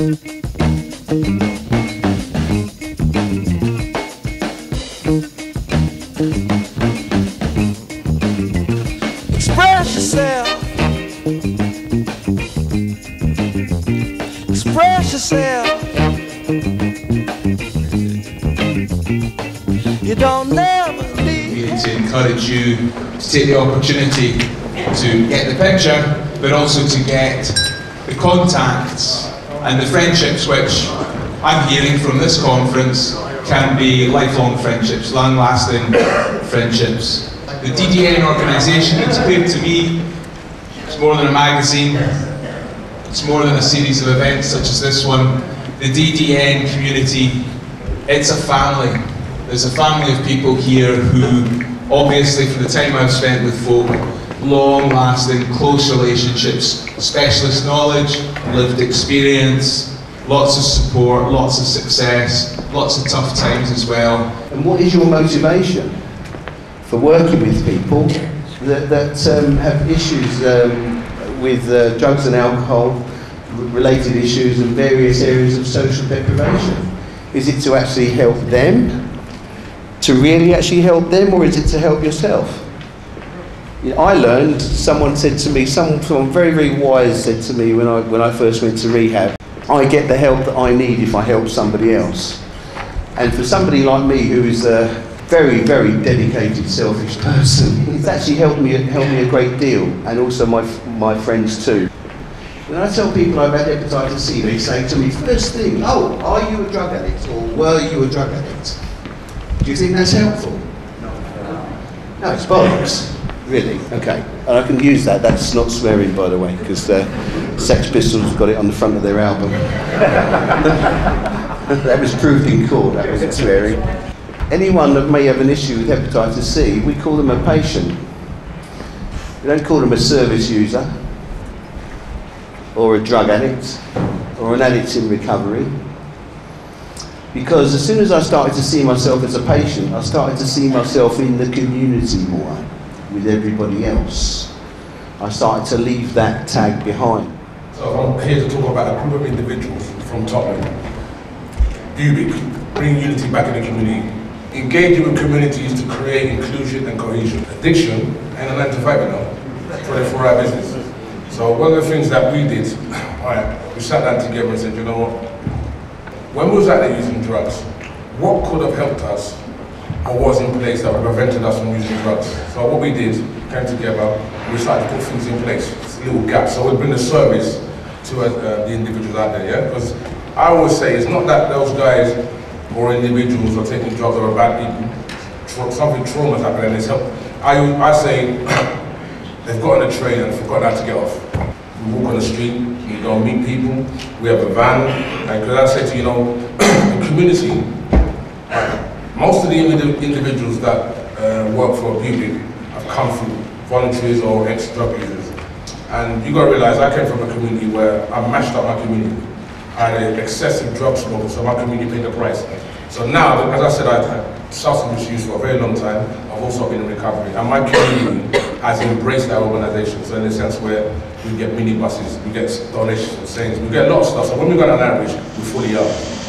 Express yourself. Express yourself. You don't never leave. To encourage you to take the opportunity to get the picture, but also to get the contacts and the friendships which I'm hearing from this conference can be lifelong friendships, long-lasting friendships. The DDN organisation, it's clear to me, it's more than a magazine, it's more than a series of events such as this one. The DDN community, it's a family. There's a family of people here who, obviously, for the time I've spent with folk, long-lasting, close relationships, specialist knowledge, lived experience, lots of support, lots of success, lots of tough times as well. And what is your motivation for working with people that, that um, have issues um, with uh, drugs and alcohol, related issues and various areas of social deprivation? Is it to actually help them? To really actually help them, or is it to help yourself? You know, I learned, someone said to me, someone, someone very, very wise said to me when I, when I first went to rehab, I get the help that I need if I help somebody else. And for somebody like me who is a very, very dedicated, selfish person, it's actually helped me, helped me a great deal, and also my, my friends too. When I tell people I've had hepatitis C, they say to me, first thing, oh, are you a drug addict, or were you a drug addict? Do you think that's helpful? No, no it's bollocks. Really? Okay. And I can use that. That's not swearing, by the way, because Sex Pistols got it on the front of their album. that was proved in court. That wasn't swearing. Anyone that may have an issue with hepatitis C, we call them a patient. We don't call them a service user, or a drug addict, or an addict in recovery. Because as soon as I started to see myself as a patient, I started to see myself in the community more with everybody else. I started to leave that tag behind. So I'm here to talk about a group of individuals from Tottenham. Bubic, bringing unity back in the community. Engaging with communities to create inclusion and cohesion. Addiction and a 9 to 5, you know, for the for our business. So one of the things that we did, alright, we sat down together and said, you know what, when we was out there using drugs, what could have helped us or was in place that prevented us from using drugs? So what we did, came together, we started to put things in place, little gaps. So we bring the service to uh, uh, the individuals out there, yeah? Because I always say it's not that those guys or individuals are taking drugs or are bad people. Something trauma has happened and it's help. I, I say they've got on a train and forgotten how to get off. We walk on the street, we go and meet people, we have a van, and because I say to you, you know, the community, most of the indi- individuals that uh, work for Bubic have come from volunteers or ex-drug users. And you gotta realize I came from a community where I mashed up my community. I had an excessive drug smoke, so my community paid the price. So now, as I said, I've had substance misuse for a very long time. I've also been in recovery. And my community has embraced our organization. So in the sense where we get minibuses, we get donations sayings, we get a lot of stuff. So when we go down average, we fully up.